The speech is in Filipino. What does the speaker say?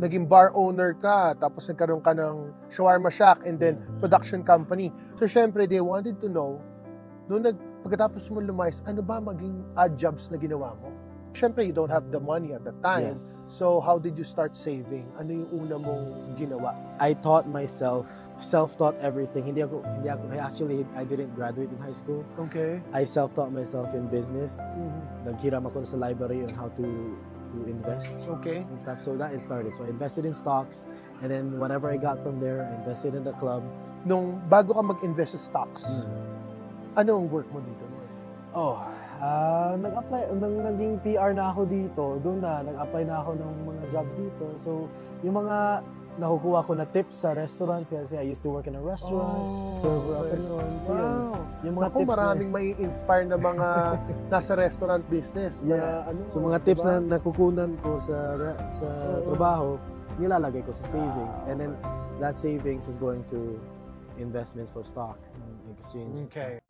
naging bar owner ka, tapos nagkaroon ka ng shawarma shack and then production company. So, syempre, they wanted to know, noong nag, pagkatapos mo lumayas, ano ba maging odd jobs na ginawa mo? Syempre, you don't have the money at the time. Yes. So, how did you start saving? Ano yung una mong ginawa? I taught myself, self-taught everything. Hindi ako, hindi ako, I actually, I didn't graduate in high school. Okay. I self-taught myself in business. Mhm. Naghiram ako sa library on how to to invest Okay. and stuff. So that it started. So I invested in stocks, and then whatever I got from there, I invested in the club. Nung bago ka mag-invest sa stocks, Mm. ano ang work mo dito? Oh, ah, nag-apply, nang naging PR na ako dito, doon na, nag-apply na ako ng mga jobs dito. So, yung mga nakukuha ko na tips sa restaurant, kasi I used to work in a restaurant, server ako okay. noon. So, yun, Wow. yung mga Ako, tips maraming may inspire na mga nasa restaurant business. Yeah. Sa, ano, na, so mga tips diba? na nakukunan ko sa re- sa Oo. trabaho, nilalagay ko sa savings. And then, that savings is going to investments for stock and exchange. Okay.